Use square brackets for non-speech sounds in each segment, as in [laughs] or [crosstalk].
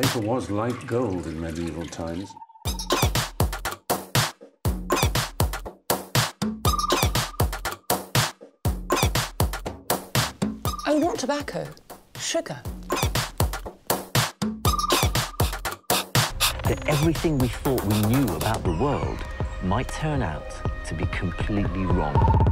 Paper was like gold in medieval times. Oh, not tobacco, sugar. That everything we thought we knew about the world might turn out to be completely wrong.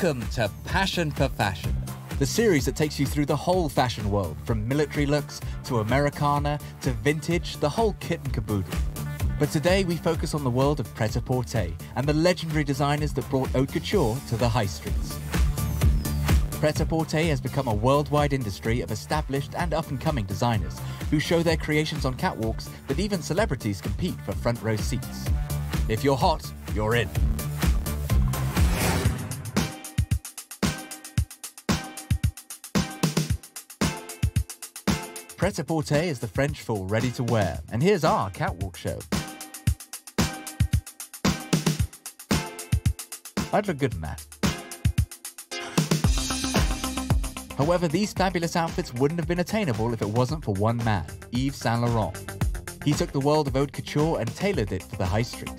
Welcome to Passion for Fashion, the series that takes you through the whole fashion world, from military looks to Americana to vintage, the whole kit and caboodle. But today we focus on the world of pret-a-porter and the legendary designers that brought haute couture to the high streets. Pret-a-porter has become a worldwide industry of established and up-and-coming designers who show their creations on catwalks that even celebrities compete for front row seats. If you're hot, you're in. Pret-a-porter is the French for ready to wear, and here's our catwalk show. I'd look good in that. However, these fabulous outfits wouldn't have been attainable if it wasn't for one man, Yves Saint Laurent. He took the world of haute couture and tailored it for the high street.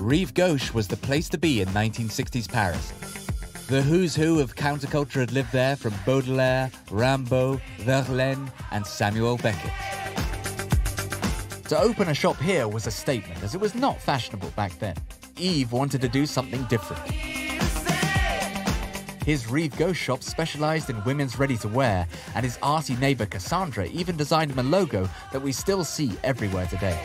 Rive Gauche was the place to be in 1960s Paris. The who's who of counterculture had lived there from Baudelaire, Rimbaud, Verlaine, and Samuel Beckett. To open a shop here was a statement, as it was not fashionable back then. Yves wanted to do something different. His Rive Gauche shop specialized in women's ready-to-wear, and his arty neighbor Cassandre even designed him a logo that we still see everywhere today.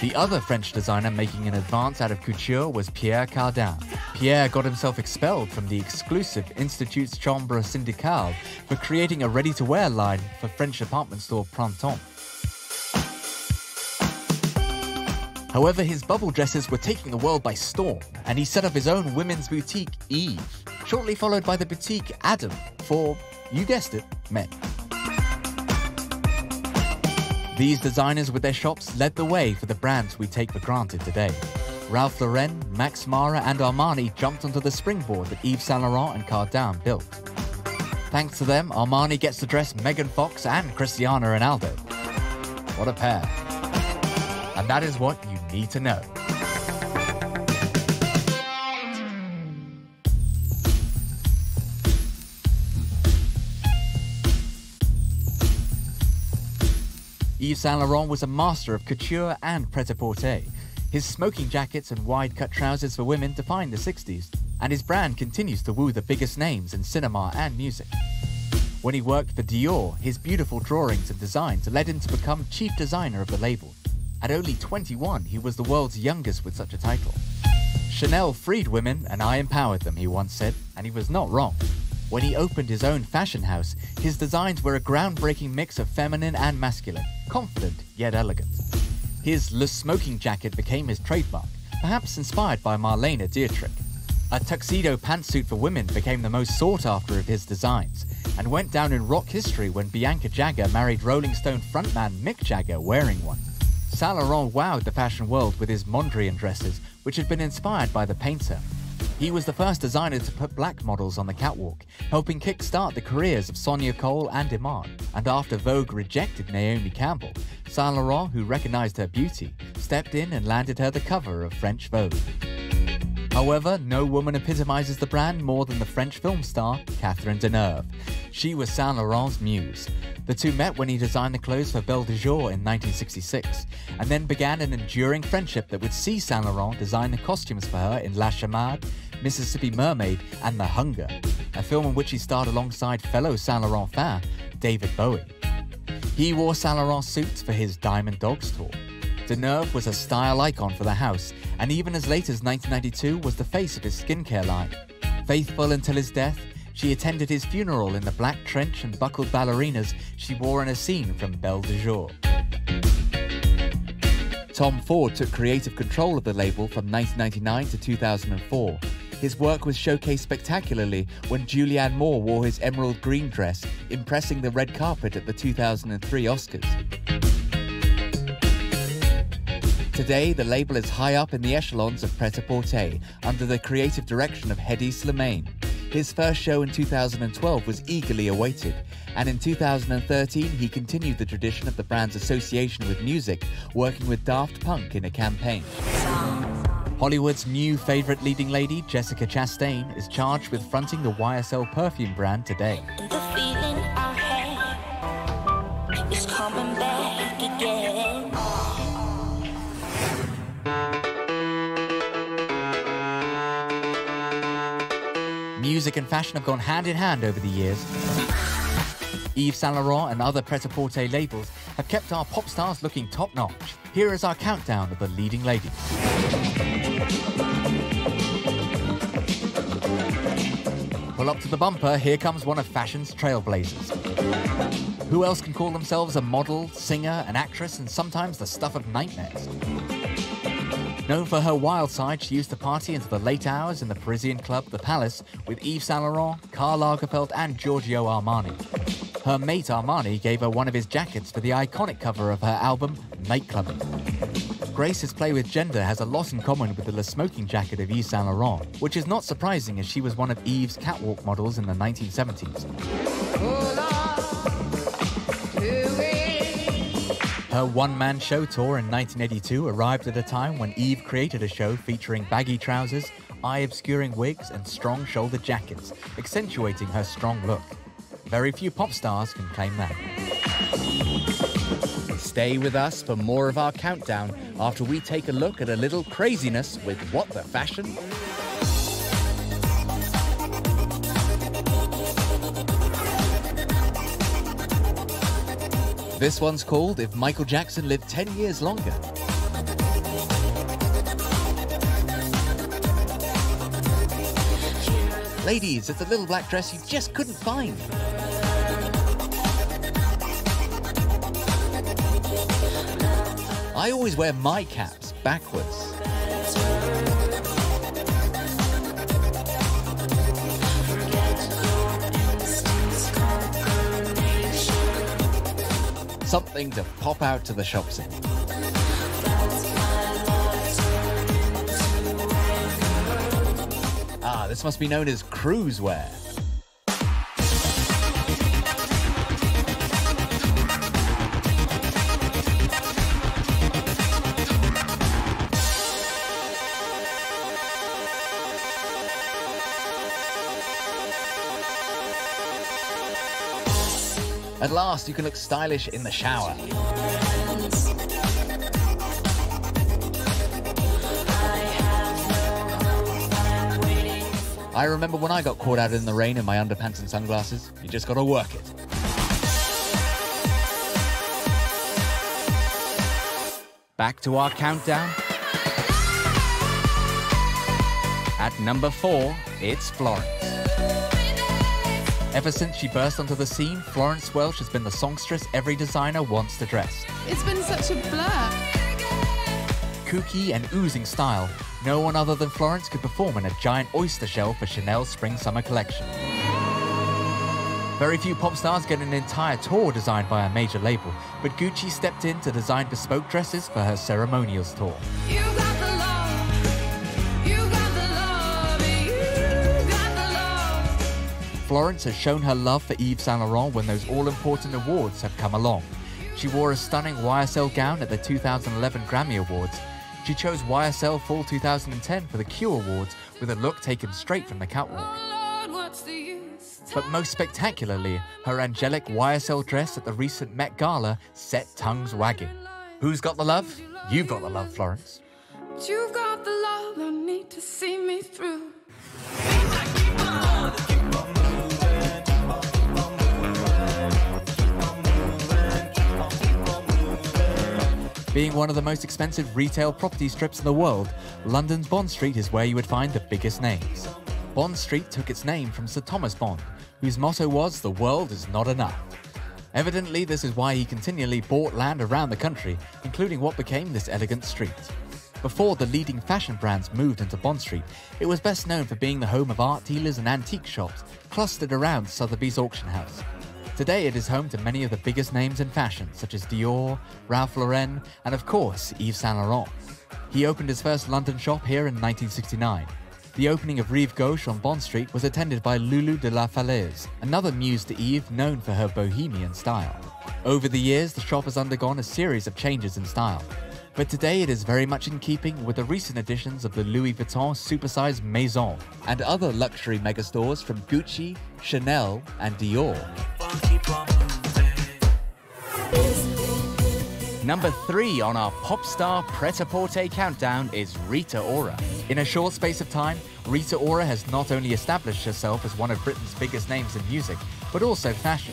The other French designer making an advance out of couture was Pierre Cardin. Pierre got himself expelled from the exclusive Institut's Chambre Syndicale for creating a ready-to-wear line for French department store Printemps. However, his bubble dresses were taking the world by storm, and he set up his own women's boutique, Eve, shortly followed by the boutique Adam for, you guessed it, men. These designers with their shops led the way for the brands we take for granted today. Ralph Lauren, Max Mara, and Armani jumped onto the springboard that Yves Saint Laurent and Cardin built. Thanks to them, Armani gets to dress Megan Fox and Cristiano Ronaldo. What a pair. And that is what you need to know. Yves Saint Laurent was a master of couture and pret-a-porter. His smoking jackets and wide-cut trousers for women defined the 60s, and his brand continues to woo the biggest names in cinema and music. When he worked for Dior, his beautiful drawings and designs led him to become chief designer of the label. At only 21, he was the world's youngest with such a title. Chanel freed women and I empowered them, he once said, and he was not wrong. When he opened his own fashion house, his designs were a groundbreaking mix of feminine and masculine, confident yet elegant. His Le Smoking jacket became his trademark, perhaps inspired by Marlene Dietrich. A tuxedo pantsuit for women became the most sought after of his designs, and went down in rock history when Bianca Jagger married Rolling Stone frontman Mick Jagger wearing one. Saint Laurent wowed the fashion world with his Mondrian dresses, which had been inspired by the painter. He was the first designer to put black models on the catwalk, helping kickstart the careers of Sonia Cole and Iman. And after Vogue rejected Naomi Campbell, Saint Laurent, who recognized her beauty, stepped in and landed her the cover of French Vogue. However, no woman epitomizes the brand more than the French film star Catherine Deneuve. She was Saint Laurent's muse. The two met when he designed the clothes for Belle de Jour in 1966, and then began an enduring friendship that would see Saint Laurent design the costumes for her in La Chamade, Mississippi Mermaid, and The Hunger, a film in which he starred alongside fellow Saint Laurent fan David Bowie. He wore Saint Laurent suits for his Diamond Dogs tour. Deneuve was a style icon for the house, and even as late as 1992 was the face of his skincare line. Faithful until his death, she attended his funeral in the black trench and buckled ballerinas she wore in a scene from Belle de Jour. Tom Ford took creative control of the label from 1999 to 2004. His work was showcased spectacularly when Julianne Moore wore his emerald green dress, impressing the red carpet at the 2003 Oscars. Today, the label is high up in the echelons of pret-a-porter under the creative direction of Hedi Slimane. His first show in 2012 was eagerly awaited, and in 2013 he continued the tradition of the brand's association with music, working with Daft Punk in a campaign. Hollywood's new favorite leading lady, Jessica Chastain, is charged with fronting the YSL perfume brand today. The feeling I had is coming back again. Music and fashion have gone hand in hand over the years. Yves Saint Laurent and other pret a porter labels have kept our pop stars looking top notch. Here is our countdown of the leading ladies. Pull up to the bumper, here comes one of fashion's trailblazers. Who else can call themselves a model, singer, an actress, and sometimes the stuff of nightmares? Known for her wild side, she used to party into the late hours in the Parisian club The Palace with Yves Saint Laurent, Karl Lagerfeld, and Giorgio Armani. Her mate Armani gave her one of his jackets for the iconic cover of her album, Nightclubbing. Grace's play with gender has a lot in common with the smoking jacket of Yves Saint Laurent, which is not surprising as she was one of Yves' catwalk models in the 1970s. Her one-man show tour in 1982 arrived at a time when Yves created a show featuring baggy trousers, eye-obscuring wigs, and strong shoulder jackets, accentuating her strong look. Very few pop stars can claim that. Stay with us for more of our countdown after we take a look at a little craziness with What the Fashion This one's called If Michael Jackson Lived 10 Years Longer. Ladies, it's a little black dress you just couldn't find. I always wear my caps backwards. Something to pop out to the shops in. Ah, this must be known as cruise wear. Last, you can look stylish in the shower. I remember when I got caught out in the rain in my underpants and sunglasses. You just gotta work it. Back to our countdown. At number four, it's Florence. Ever since she burst onto the scene, Florence Welch has been the songstress every designer wants to dress. It's been such a blur. Kooky and oozing style, no one other than Florence could perform in a giant oyster shell for Chanel's Spring Summer collection. Very few pop stars get an entire tour designed by a major label, but Gucci stepped in to design bespoke dresses for her ceremonials tour. Florence has shown her love for Yves Saint Laurent when those all-important awards have come along. She wore a stunning YSL gown at the 2011 Grammy Awards. She chose YSL Fall 2010 for the Q Awards with a look taken straight from the catwalk. Oh, Lord, what's the use? But most spectacularly, her angelic YSL dress at the recent Met Gala set tongues wagging. Who's got the love? You've got the love, Florence. You've got the love I need to see me through. Being one of the most expensive retail property strips in the world, London's Bond Street is where you would find the biggest names. Bond Street took its name from Sir Thomas Bond, whose motto was, The world is not enough. Evidently, this is why he continually bought land around the country, including what became this elegant street. Before the leading fashion brands moved into Bond Street, it was best known for being the home of art dealers and antique shops clustered around Sotheby's auction house. Today it is home to many of the biggest names in fashion, such as Dior, Ralph Lauren, and of course, Yves Saint Laurent. He opened his first London shop here in 1969. The opening of Rive Gauche on Bond Street was attended by Loulou de la Falaise, another muse to Yves known for her bohemian style. Over the years, the shop has undergone a series of changes in style. But today it is very much in keeping with the recent additions of the Louis Vuitton supersized Maison and other luxury megastores from Gucci, Chanel, and Dior. Number three on our pop star pret-a-porter countdown is Rita Ora. In a short space of time, Rita Ora has not only established herself as one of Britain's biggest names in music, but also fashion.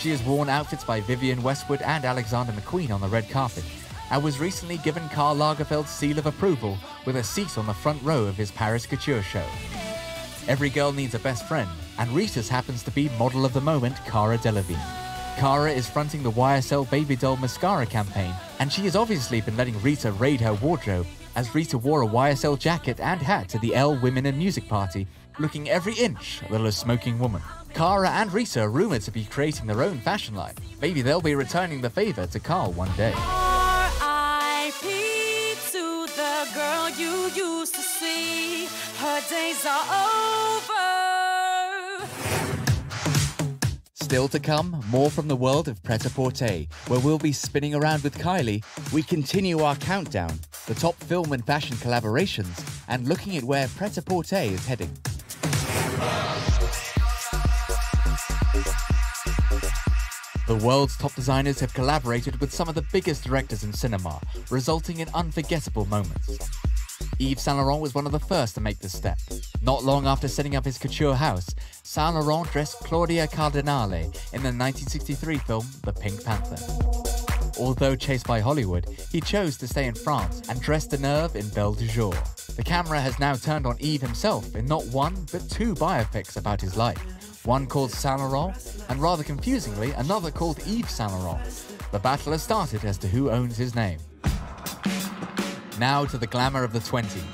She has worn outfits by Vivienne Westwood and Alexander McQueen on the red carpet, and was recently given Karl Lagerfeld's seal of approval with a seat on the front row of his Paris Couture show. Every girl needs a best friend, and Rita's happens to be model of the moment Cara Delevingne. Cara is fronting the YSL Baby Doll mascara campaign, and she has obviously been letting Rita raid her wardrobe, as Rita wore a YSL jacket and hat to the Elle Women in Music party, looking every inch a little smoking woman. Cara and Rita are rumored to be creating their own fashion line. Maybe they'll be returning the favor to Karl one day. You used to see. Her days are over. Still to come, more from the world of pret-a-porter, where we'll be spinning around with Kylie. We continue our countdown, the top film and fashion collaborations, and looking at where pret-a-porter is heading. The world's top designers have collaborated with some of the biggest directors in cinema, resulting in unforgettable moments. Yves Saint Laurent was one of the first to make this step. Not long after setting up his couture house, Saint Laurent dressed Claudia Cardinale in the 1963 film The Pink Panther. Although chased by Hollywood, he chose to stay in France and dressed Deneuve in Belle du Jour. The camera has now turned on Yves himself in not one, but two biopics about his life. One called Saint Laurent, and rather confusingly, another called Yves Saint Laurent. The battle has started as to who owns his name. Now to the glamour of the 20s.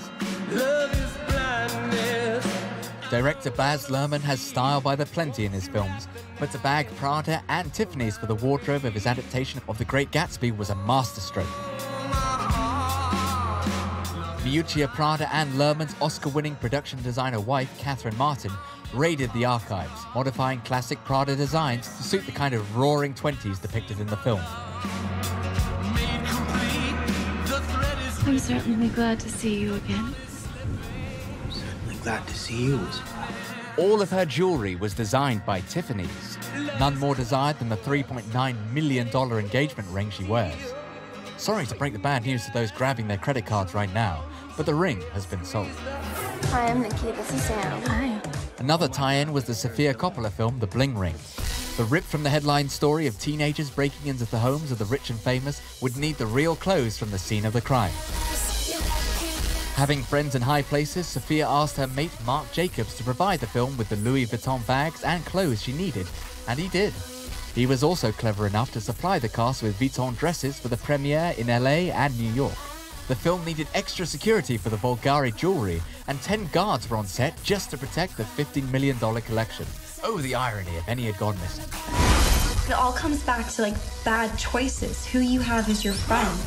Director Baz Luhrmann has style by the plenty in his films, but to bag Prada and Tiffany's for the wardrobe of his adaptation of The Great Gatsby was a masterstroke. Miuccia Prada and Luhrmann's Oscar-winning production designer wife, Catherine Martin, raided the archives, modifying classic Prada designs to suit the kind of roaring 20s depicted in the film. I'm certainly glad to see you again. I'm Certainly glad to see you as well. All of her jewelry was designed by Tiffany's. None more desired than the $3.9 million engagement ring she wears. Sorry to break the bad news to those grabbing their credit cards right now, but the ring has been sold. Hi, I'm Nikki. This is Sam. Hi. Another tie-in was the Sofia Coppola film The Bling Ring. The rip from the headline story of teenagers breaking into the homes of the rich and famous would need the real clothes from the scene of the crime. Having friends in high places, Sofia asked her mate Marc Jacobs to provide the film with the Louis Vuitton bags and clothes she needed, and he did. He was also clever enough to supply the cast with Vuitton dresses for the premiere in LA and New York. The film needed extra security for the Bulgari jewelry, and 10 guards were on set just to protect the $15 million collection. Oh, the irony if any had gone missing. It all comes back to like bad choices. Who you have as your friend.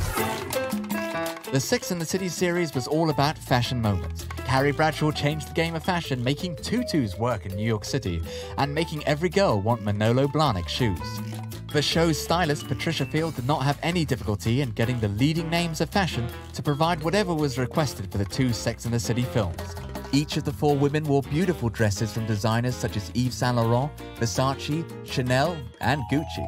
The Sex and the City series was all about fashion moments. Carrie Bradshaw changed the game of fashion, making tutus work in New York City and making every girl want Manolo Blahnik shoes. The show's stylist Patricia Field did not have any difficulty in getting the leading names of fashion to provide whatever was requested for the two Sex and the City films. Each of the four women wore beautiful dresses from designers such as Yves Saint Laurent, Versace, Chanel, and Gucci.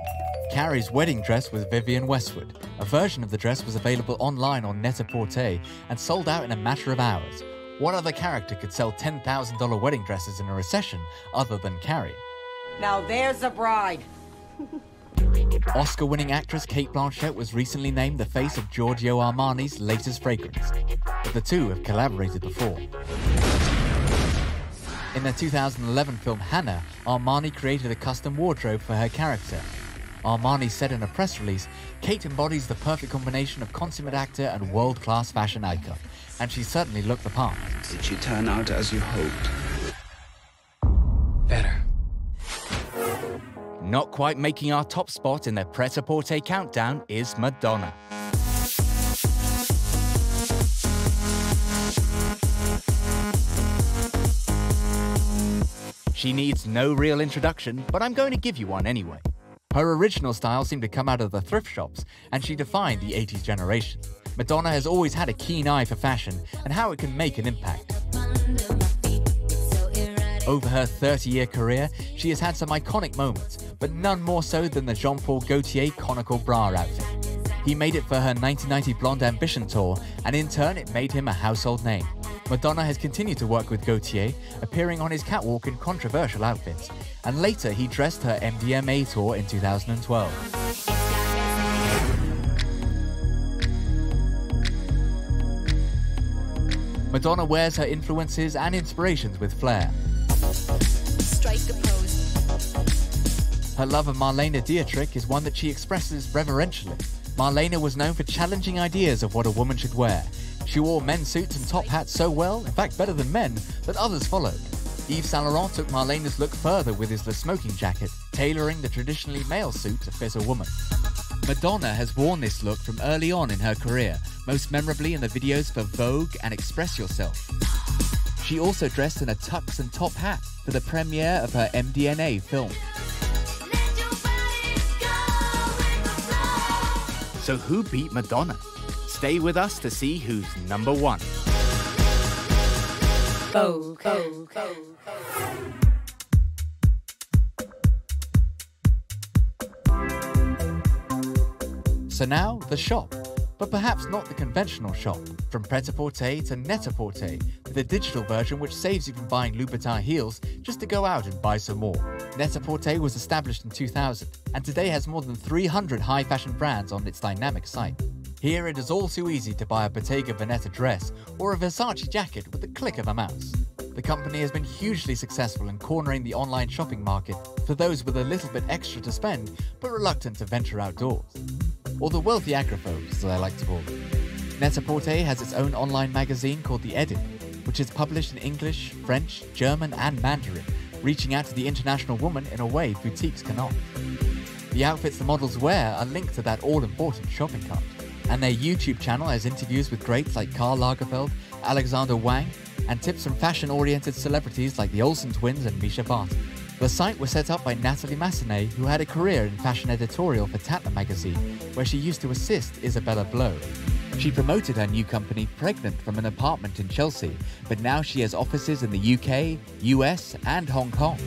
Carrie's wedding dress was Vivienne Westwood. A version of the dress was available online on Net-a-Porter and sold out in a matter of hours. What other character could sell $10,000 wedding dresses in a recession other than Carrie? Now there's a bride. [laughs] Oscar winning actress Cate Blanchett was recently named the face of Giorgio Armani's latest fragrance, but the two have collaborated before. In their 2011 film Hanna, Armani created a custom wardrobe for her character. Armani said in a press release, Cate embodies the perfect combination of consummate actor and world-class fashion icon, and she certainly looked the part. Did she turn out as you hoped? Better. Not quite making our top spot in the Pret-a-Porter countdown is Madonna. She needs no real introduction, but I'm going to give you one anyway. Her original style seemed to come out of the thrift shops, and she defined the 80s generation. Madonna has always had a keen eye for fashion and how it can make an impact. Over her 30 year career, she has had some iconic moments, but none more so than the Jean Paul Gaultier conical bra outfit. He made it for her 1990 Blonde Ambition tour, and in turn, it made him a household name. Madonna has continued to work with Gaultier, appearing on his catwalk in controversial outfits, and later he dressed her MDNA tour in 2012. Madonna wears her influences and inspirations with flair. Her love of Marlene Dietrich is one that she expresses reverentially. Marlene was known for challenging ideas of what a woman should wear. She wore men's suits and top hats so well, in fact better than men, that others followed. Yves Saint Laurent took Marlene's look further with his Le Smoking jacket, tailoring the traditionally male suit to fit a woman. Madonna has worn this look from early on in her career, most memorably in the videos for Vogue and Express Yourself. She also dressed in a tux and top hat for the premiere of her MDNA film. So who beat Madonna? Stay with us to see who's number one. So now, the shop. But perhaps not the conventional shop. From Pret-a-Porter to Net-a-Porter, with a digital version which saves you from buying Louboutin heels just to go out and buy some more. Net-a-Porter was established in 2000 and today has more than 300 high fashion brands on its dynamic site. Here it is all too easy to buy a Bottega Veneta dress or a Versace jacket with the click of a mouse. The company has been hugely successful in cornering the online shopping market for those with a little bit extra to spend but reluctant to venture outdoors. Or the wealthy agrophobes, as I like to call them. Net-a-Porter has its own online magazine called The Edit, which is published in English, French, German, and Mandarin, reaching out to the international woman in a way boutiques cannot. The outfits the models wear are linked to that all-important shopping cart, and their YouTube channel has interviews with greats like Karl Lagerfeld, Alexander Wang, and tips from fashion-oriented celebrities like the Olsen twins and Mischa Barton. The site was set up by Natalie Massenet, who had a career in fashion editorial for Tatler magazine, where she used to assist Isabella Blow. She promoted her new company pregnant from an apartment in Chelsea, but now she has offices in the UK, US, and Hong Kong.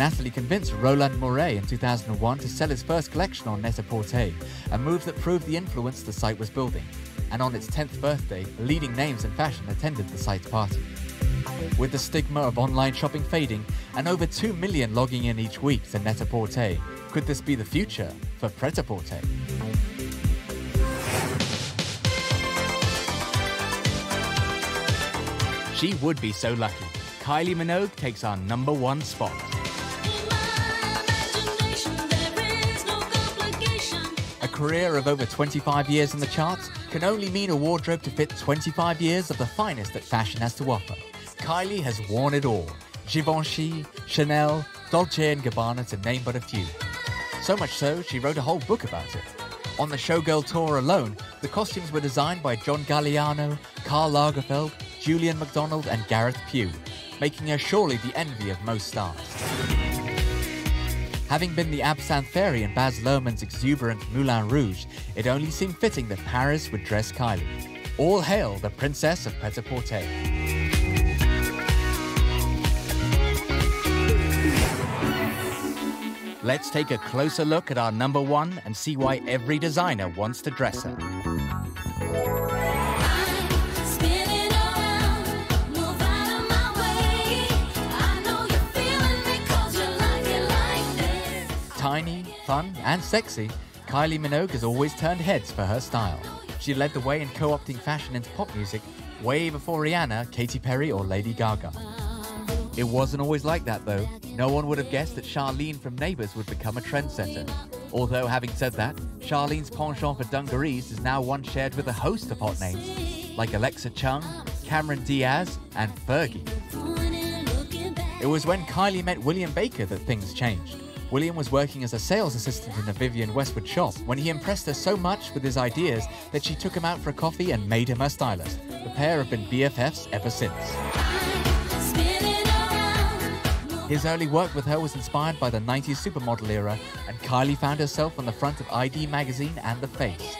Natalie convinced Roland Mouret in 2001 to sell his first collection on Net-a-Porter, a move that proved the influence the site was building. And on its 10th birthday, leading names in fashion attended the site's party. With the stigma of online shopping fading and over 2 million logging in each week to Net-a-Porter, could this be the future for Pret-a-Porter? She would be so lucky. Kylie Minogue takes our number one spot. Career of over 25 years in the charts can only mean a wardrobe to fit 25 years of the finest that fashion has to offer. Kylie has worn it all. Givenchy, Chanel, Dolce & Gabbana to name but a few. So much so, she wrote a whole book about it. On the Showgirl tour alone, the costumes were designed by John Galliano, Karl Lagerfeld, Julien Macdonald and Gareth Pugh, making her surely the envy of most stars. Having been the absinthe fairy in Baz Luhrmann's exuberant Moulin Rouge, it only seemed fitting that Paris would dress Kylie. All hail the princess of Pret-a-Porter. Let's take a closer look at our number one and see why every designer wants to dress her. Fun, and sexy, Kylie Minogue has always turned heads for her style. She led the way in co-opting fashion into pop music way before Rihanna, Katy Perry, or Lady Gaga. It wasn't always like that though. No one would have guessed that Charlene from Neighbours would become a trendsetter. Although, having said that, Charlene's penchant for dungarees is now one shared with a host of hot names, like Alexa Chung, Cameron Diaz, and Fergie. It was when Kylie met William Baker that things changed. William was working as a sales assistant in a Vivienne Westwood shop when he impressed her so much with his ideas that she took him out for a coffee and made him her stylist. The pair have been BFFs ever since. His early work with her was inspired by the 90s supermodel era, and Kylie found herself on the front of ID magazine and The Face.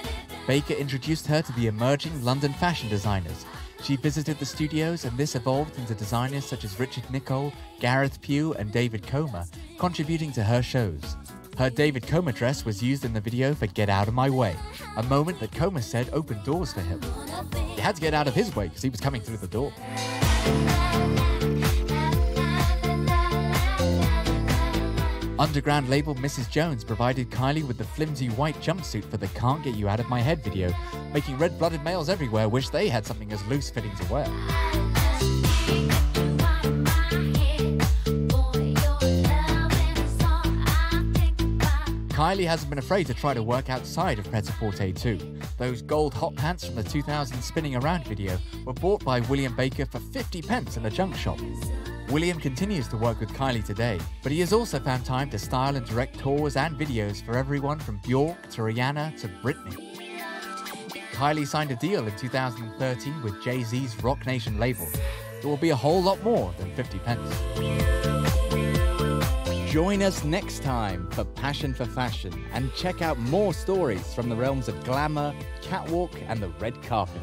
Baker introduced her to the emerging London fashion designers. She visited the studios, and this evolved into designers such as Richard Nicoll, Gareth Pugh, and David Koma, contributing to her shows. Her David Koma dress was used in the video for Get Out of My Way, a moment that Koma said opened doors for him. He had to get out of his way because he was coming through the door. Underground label Mrs. Jones provided Kylie with the flimsy white jumpsuit for the Can't Get You Out of My Head video, making red blooded males everywhere wish they had something as loose fitting to wear. Kylie hasn't been afraid to try to work outside of Pret-a-Porter too. Those gold hot pants from the 2000 Spinning Around video were bought by William Baker for 50 pence in a junk shop. William continues to work with Kylie today, but he has also found time to style and direct tours and videos for everyone from Bjork to Rihanna to Britney. Kylie signed a deal in 2013 with Jay Z's Roc Nation label. It will be a whole lot more than 50 pence. Join us next time for Passion for Fashion and check out more stories from the realms of glamour, catwalk, and the red carpet.